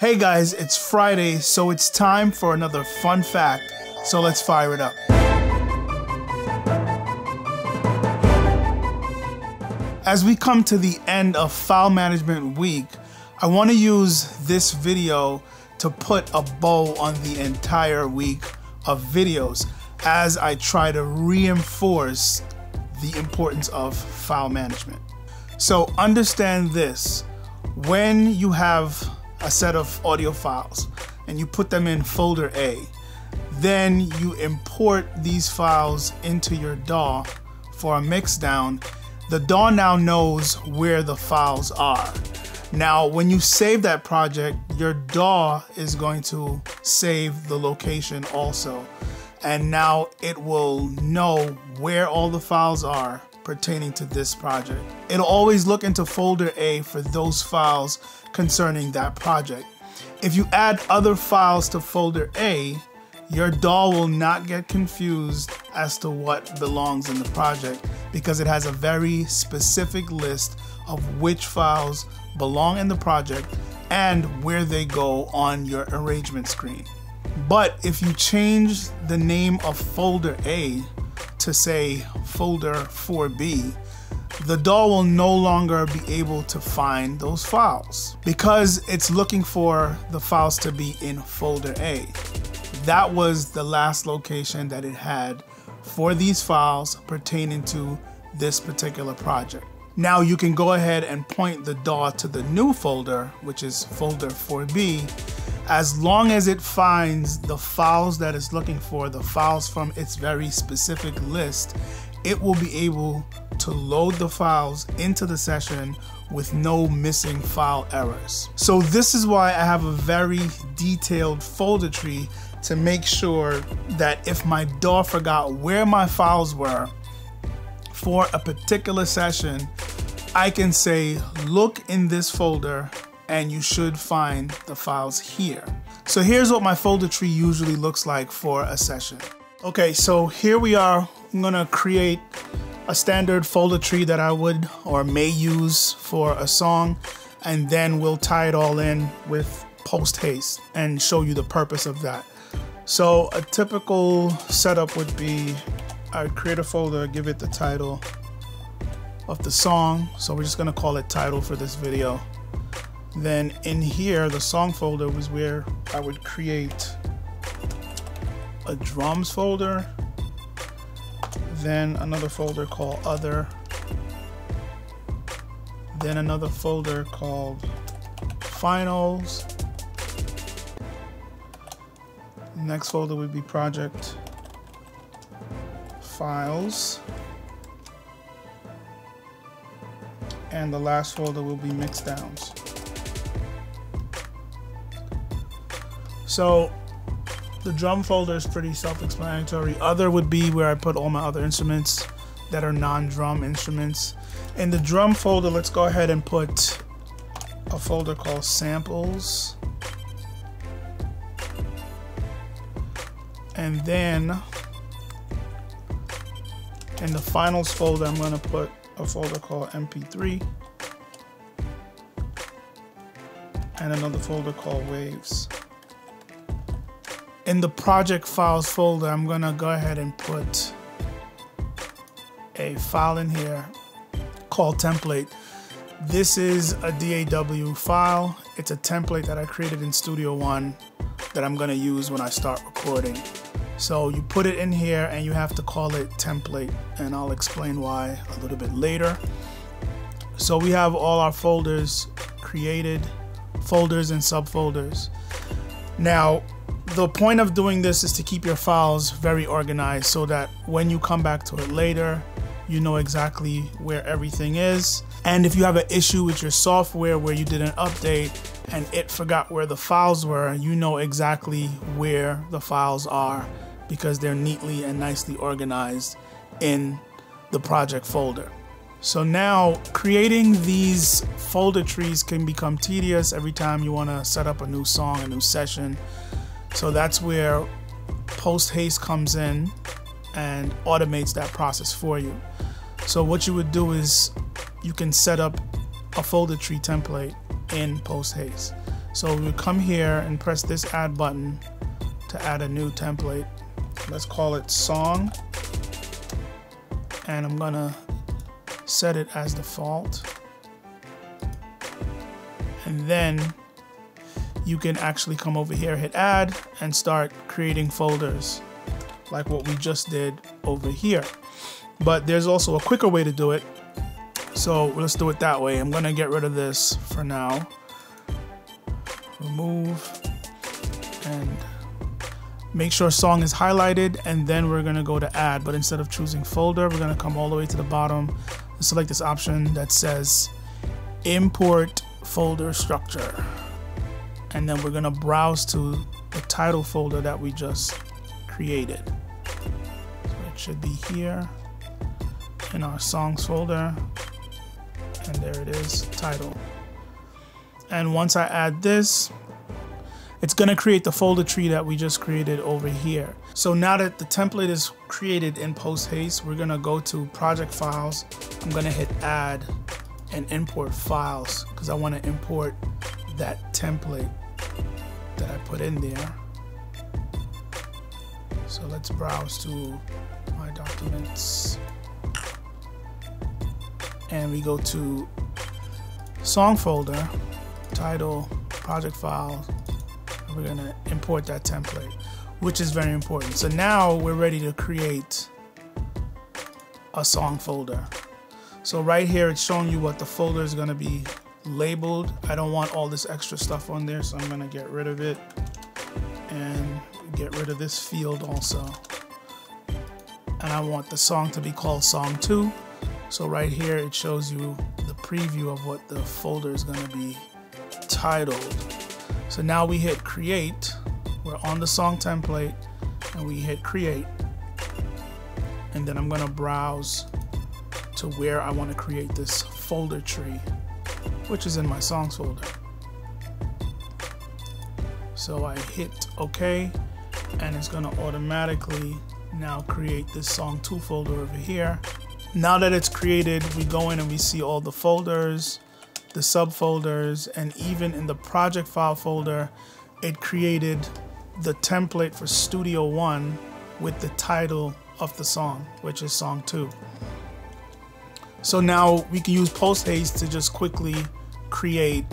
Hey guys, it's Friday, so it's time for another fun fact. So let's fire it up. As we come to the end of File Management Week, I want to use this video to put a bow on the entire week of videos as I try to reinforce the importance of file management. So understand this, when you have a set of audio files and you put them in folder A, then you import these files into your DAW for a mixdown. The DAW now knows where the files are. Now, when you save that project, your DAW is going to save the location also. And now it will know where all the files are pertaining to this project. It'll always look into folder A for those files concerning that project. If you add other files to folder A, your DAW will not get confused as to what belongs in the project because it has a very specific list of which files belong in the project and where they go on your arrangement screen. But if you change the name of folder A to say folder 4B, the DAW will no longer be able to find those files because it's looking for the files to be in folder A. That was the last location that it had for these files pertaining to this particular project. Now you can go ahead and point the DAW to the new folder, which is folder 4B, as long as it finds the files that it's looking for, the files from its very specific list, it will be able to load the files into the session with no missing file errors. So this is why I have a very detailed folder tree to make sure that if my DAW forgot where my files were, for a particular session, I can say, look in this folder and you should find the files here. So here's what my folder tree usually looks like for a session. Okay, so here we are. I'm gonna create a standard folder tree that I would or may use for a song, and then we'll tie it all in with post haste and show you the purpose of that. So a typical setup would be I create a folder, give it the title of the song. So we're just gonna call it title for this video. Then in here, the song folder was where I would create a drums folder, then another folder called other, then another folder called finals. Next folder would be project files. And the last folder will be mixdowns. So the drum folder is pretty self-explanatory. Other would be where I put all my other instruments that are non-drum instruments. In the drum folder, let's go ahead and put a folder called samples. And then in the finals folder, I'm going to put a folder called MP3 and another folder called waves. In the project files folder, I'm to go ahead and put a file in here called template. This is a DAW file. It's a template that I created in Studio One that I'm to use when I start recording. So you put it in here and you have to call it template and I'll explain why a little bit later. So we have all our folders created, folders and subfolders. Now, the point of doing this is to keep your files very organized so that when you come back to it later, you know exactly where everything is. And if you have an issue with your software where you did an update and it forgot where the files were, you know exactly where the files are because they're neatly and nicely organized in the project folder. So now creating these folder trees can become tedious every time you want to set up a new song, a new session. So that's where post haste comes in and automates that process for you. So what you would do is you can set up a folder tree template in post haste. So we come here and press this add button to add a new template. Let's call it song. And I'm gonna set it as default. And then you can actually come over here, hit add, and start creating folders like what we just did over here. But there's also a quicker way to do it. So let's do it that way. I'm gonna get rid of this for now. Remove and make sure song is highlighted and then we're gonna go to add. But instead of choosing folder, we're gonna come all the way to the bottom select this option that says import folder structure. And then we're gonna browse to the title folder that we just created. So it should be here in our songs folder. And there it is, title. And once I add this, it's gonna create the folder tree that we just created over here. So now that the template is created in Post Haste, we're gonna go to project files. I'm gonna hit add and import files because I wanna import that template that I put in there. So let's browse to my documents and we go to song folder, title, project file, and we're gonna import that template, which is very important. So now we're ready to create a song folder. So right here, it's showing you what the folder is gonna be labeled. I don't want all this extra stuff on there, so I'm gonna get rid of it and get rid of this field also. And I want the song to be called song two. So right here, it shows you the preview of what the folder is gonna be titled. So now we hit create. We're on the song template and we hit create. And then I'm gonna browse to where I wanna create this folder tree, which is in my songs folder. So I hit okay and it's gonna automatically now create this song 2 folder over here. Now that it's created, we go in and we see all the folders, the subfolders, and even in the project file folder, it created the template for Studio One with the title of the song, which is song two. So now we can use Post Haste to just quickly create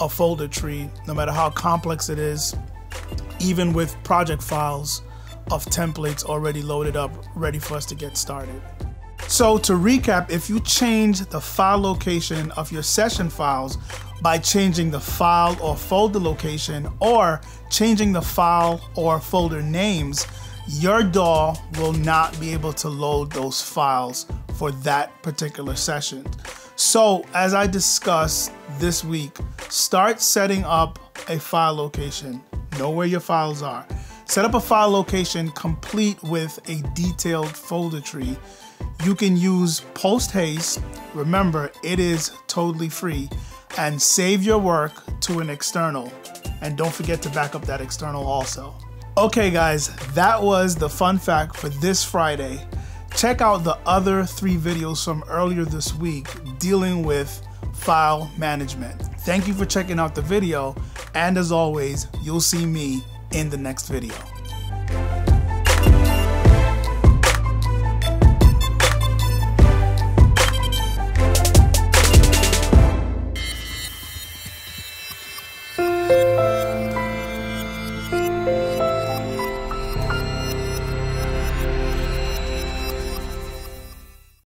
a folder tree, no matter how complex it is, even with project files of templates already loaded up, ready for us to get started. So to recap, if you change the file location of your session files by changing the file or folder location or changing the file or folder names, your DAW will not be able to load those files for that particular session. So as I discussed this week, start setting up a file location. Know where your files are. Set up a file location complete with a detailed folder tree. You can use Post Haste. Remember, it is totally free. And save your work to an external. And don't forget to back up that external also. Okay guys, that was the fun fact for this Friday. Check out the other three videos from earlier this week dealing with file management. Thank you for checking out the video, and as always, you'll see me in the next video.